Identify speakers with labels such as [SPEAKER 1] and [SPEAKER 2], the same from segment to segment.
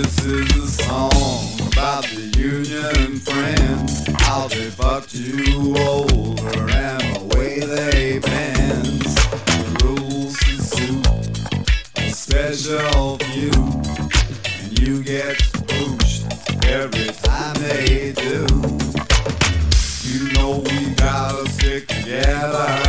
[SPEAKER 1] This is a song about the union friend. How they fucked you over and away they bends. The rules to suit a special view, and you get pushed every time they do. You know we gotta stick together.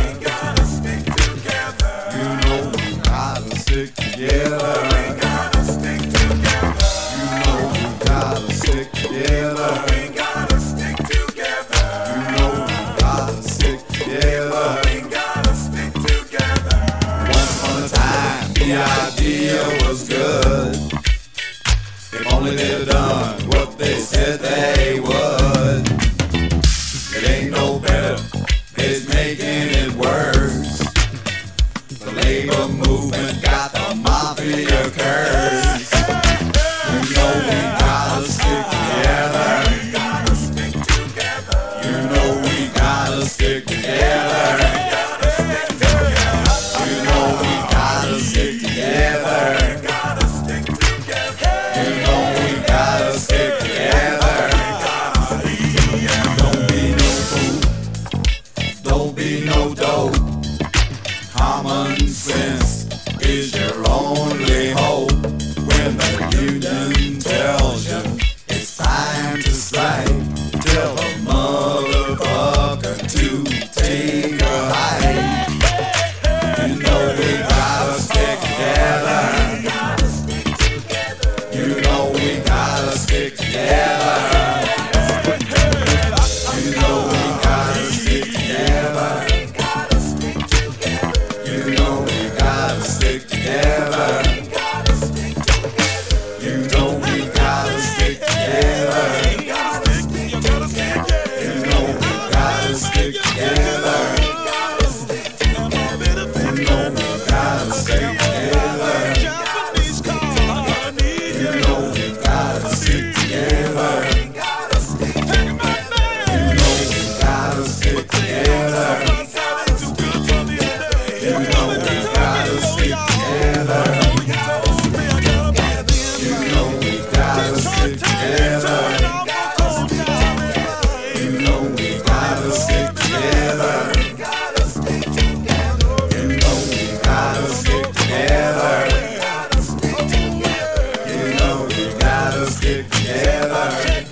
[SPEAKER 1] deal was good. If only they'd done what they said they would. It ain't no better, it's making it worse. The labor movement got the mafia curse. Amen. us we got us together. You know we got together. You know we got together. You know we got together.